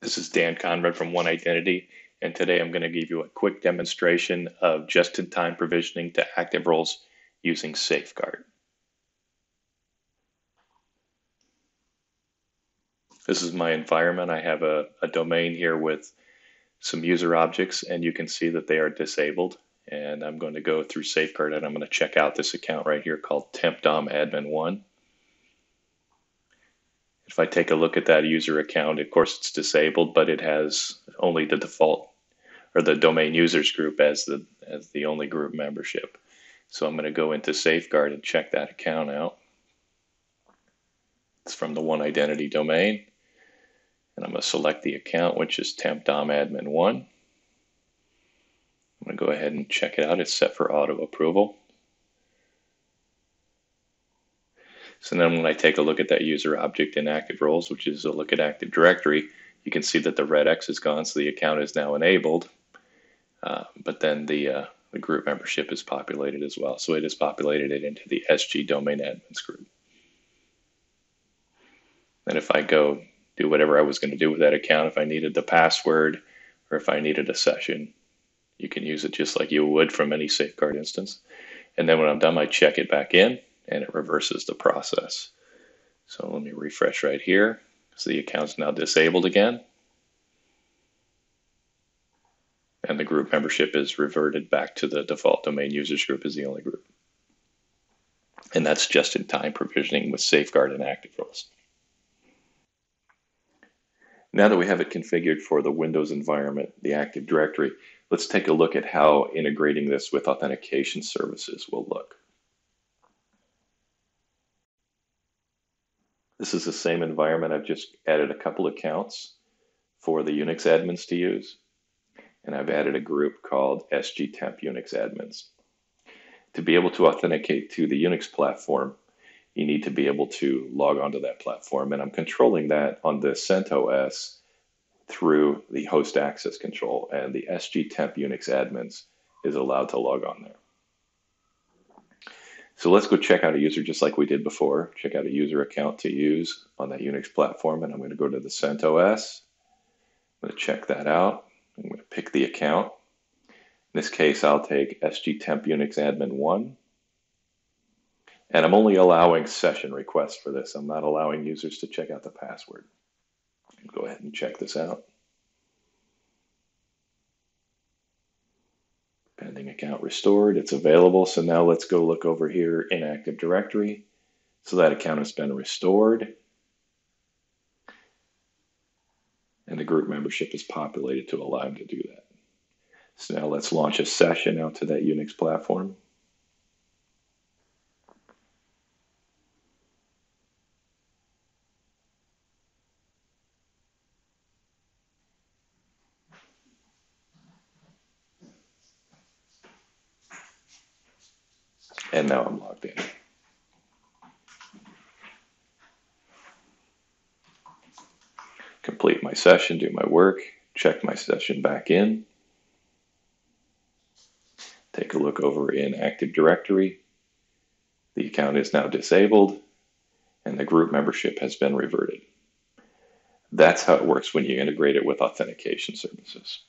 This is Dan Conrad from One Identity, and today I'm going to give you a quick demonstration of just-in-time provisioning to active roles using Safeguard. This is my environment. I have a, a domain here with some user objects, and you can see that they are disabled. And I'm going to go through Safeguard, and I'm going to check out this account right here called TempDomAdmin1. If I take a look at that user account, of course it's disabled, but it has only the default or the domain users group as the as the only group membership. So I'm going to go into Safeguard and check that account out. It's from the one identity domain. And I'm going to select the account, which is temp dom admin one. I'm going to go ahead and check it out. It's set for auto approval. So then when I take a look at that user object in Active Roles, which is a look at Active Directory, you can see that the red X is gone, so the account is now enabled. Uh, but then the, uh, the group membership is populated as well. So it has populated it into the SG domain admins group. And if I go do whatever I was going to do with that account, if I needed the password or if I needed a session, you can use it just like you would from any safeguard instance. And then when I'm done, I check it back in and it reverses the process. So let me refresh right here. So the account's now disabled again. And the group membership is reverted back to the default domain users group as the only group. And that's just in time provisioning with safeguard and active roles. Now that we have it configured for the Windows environment, the Active Directory, let's take a look at how integrating this with authentication services will look. This is the same environment. I've just added a couple accounts for the Unix admins to use. And I've added a group called SGTemp Unix admins. To be able to authenticate to the Unix platform, you need to be able to log onto that platform. And I'm controlling that on the CentOS through the host access control. And the SGTemp Unix admins is allowed to log on there. So let's go check out a user just like we did before. Check out a user account to use on that Unix platform. And I'm going to go to the CentOS. I'm going to check that out. I'm going to pick the account. In this case, I'll take SGTemp Unix Admin 1. And I'm only allowing session requests for this. I'm not allowing users to check out the password. Go ahead and check this out. Pending account restored, it's available. So now let's go look over here in Active Directory. So that account has been restored. And the group membership is populated to allow him to do that. So now let's launch a session out to that Unix platform. And now I'm logged in. Complete my session, do my work, check my session back in. Take a look over in Active Directory. The account is now disabled and the group membership has been reverted. That's how it works when you integrate it with authentication services.